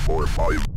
1.0 August 232145.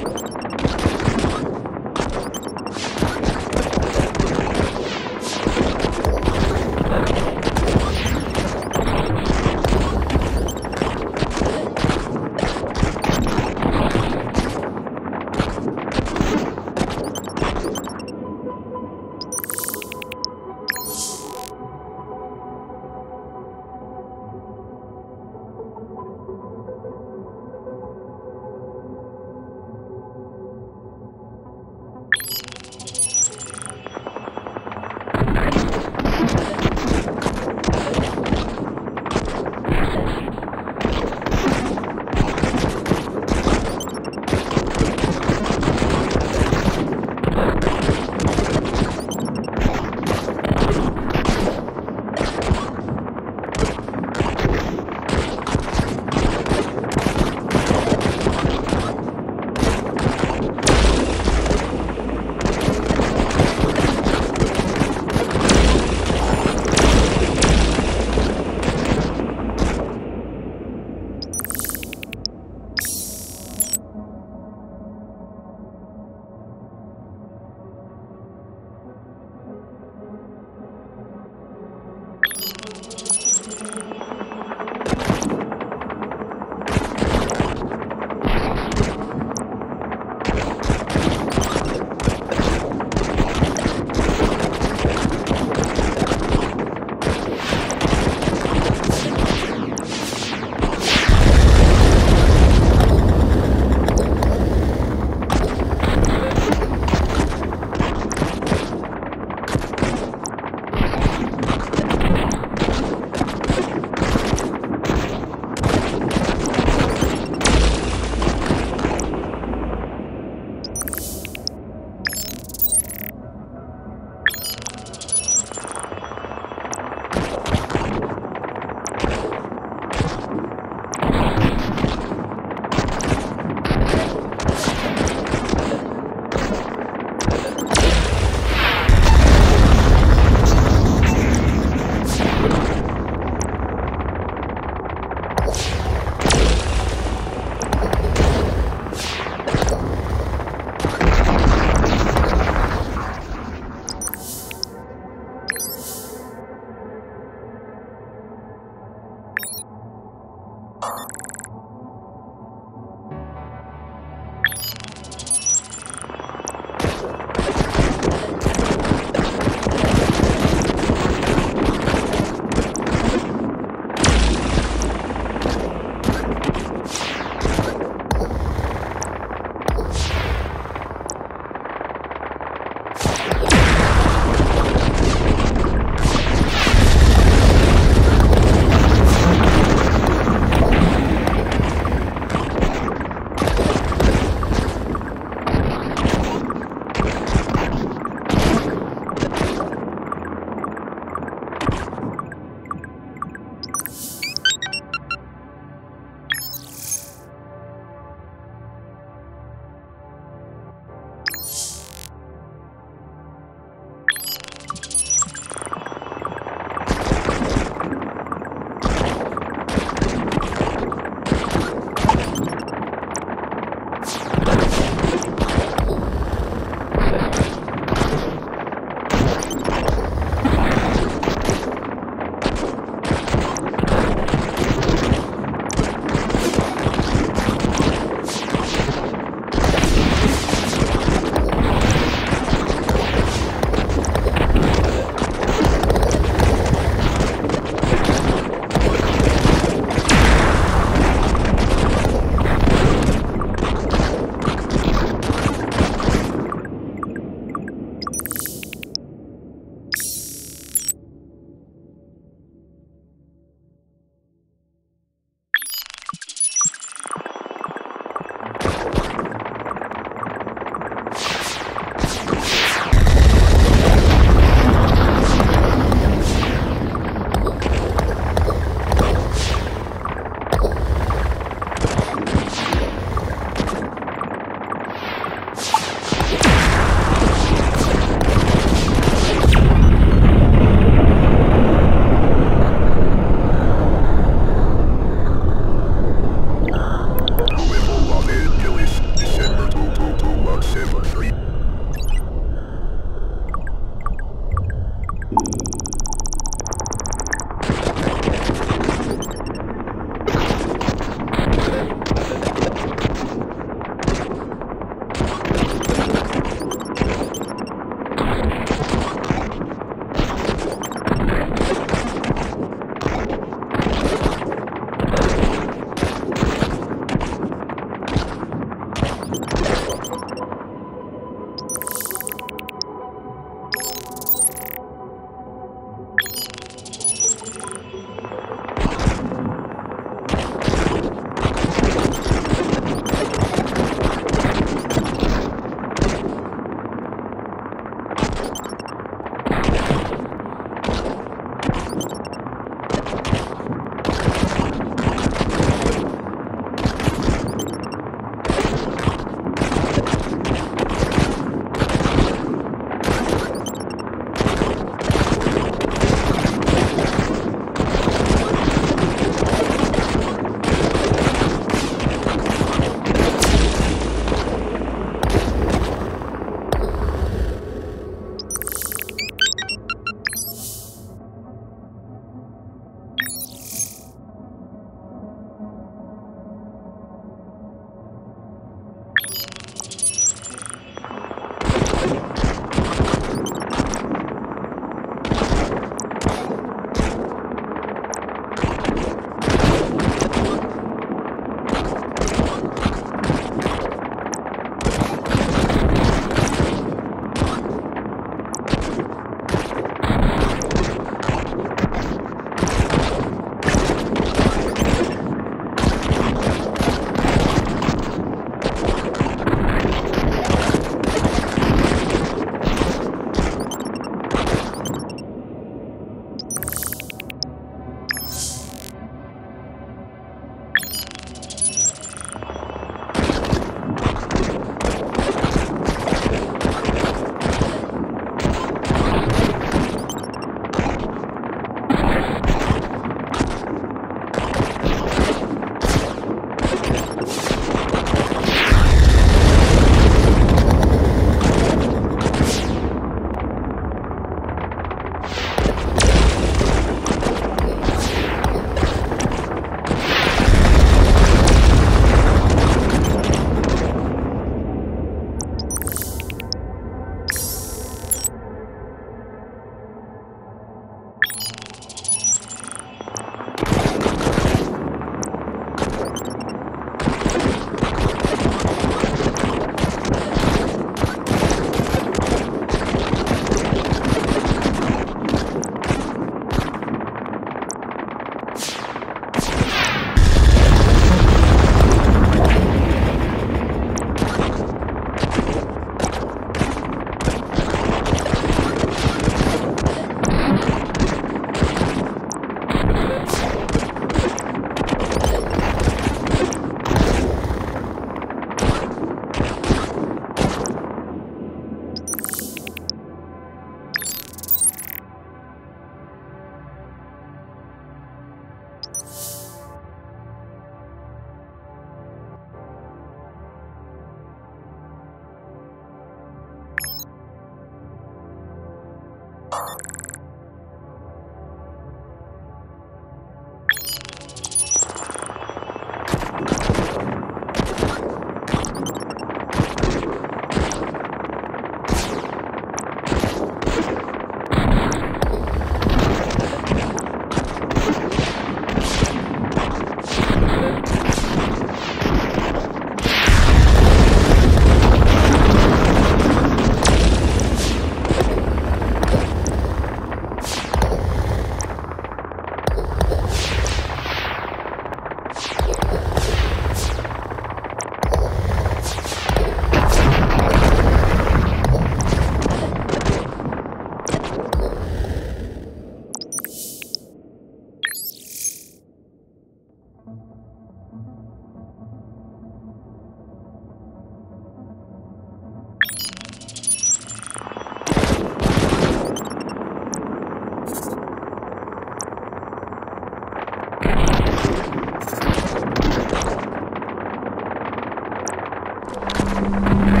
Okay.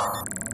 you